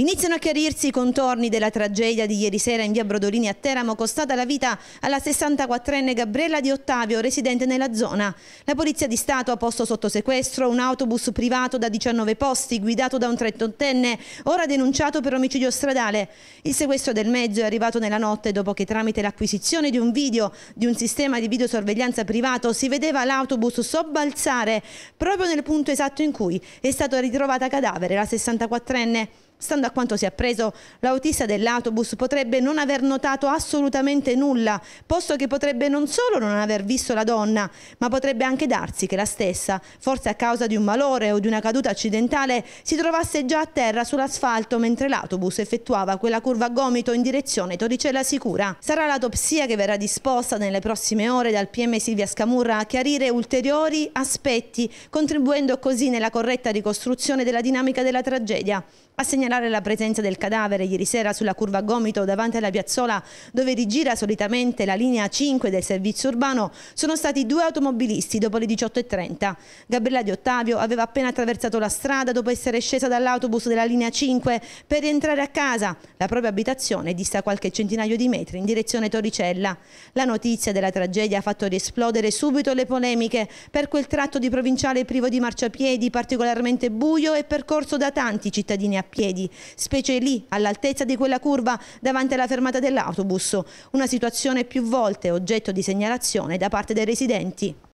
Iniziano a chiarirsi i contorni della tragedia di ieri sera in via Brodolini a Teramo, costata la vita alla 64enne Gabriella Di Ottavio, residente nella zona. La Polizia di Stato ha posto sotto sequestro un autobus privato da 19 posti, guidato da un 38enne, ora denunciato per omicidio stradale. Il sequestro del mezzo è arrivato nella notte dopo che tramite l'acquisizione di un video di un sistema di videosorveglianza privato si vedeva l'autobus sobbalzare proprio nel punto esatto in cui è stata ritrovata cadavere la 64enne. Stando a quanto si è appreso, l'autista dell'autobus potrebbe non aver notato assolutamente nulla, posto che potrebbe non solo non aver visto la donna, ma potrebbe anche darsi che la stessa, forse a causa di un malore o di una caduta accidentale, si trovasse già a terra sull'asfalto mentre l'autobus effettuava quella curva a gomito in direzione Torricella Sicura. Sarà l'autopsia che verrà disposta nelle prossime ore dal PM Silvia Scamurra a chiarire ulteriori aspetti, contribuendo così nella corretta ricostruzione della dinamica della tragedia. A segnalare la presenza del cadavere ieri sera sulla curva Gomito davanti alla piazzola dove rigira solitamente la linea 5 del servizio urbano sono stati due automobilisti dopo le 18.30. Gabriella Di Ottavio aveva appena attraversato la strada dopo essere scesa dall'autobus della linea 5 per rientrare a casa. La propria abitazione dista qualche centinaio di metri in direzione Torricella. La notizia della tragedia ha fatto riesplodere subito le polemiche per quel tratto di provinciale privo di marciapiedi particolarmente buio e percorso da tanti cittadini a piedi, specie lì, all'altezza di quella curva davanti alla fermata dell'autobus, una situazione più volte oggetto di segnalazione da parte dei residenti.